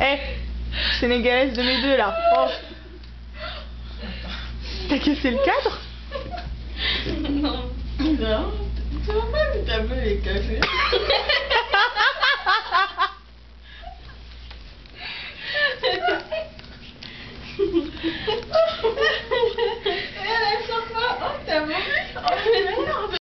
hey, Sénégalaise de mes deux là. Oh. T'as cassé le cadre Non. Non. Tu vas pas me taper les cafés.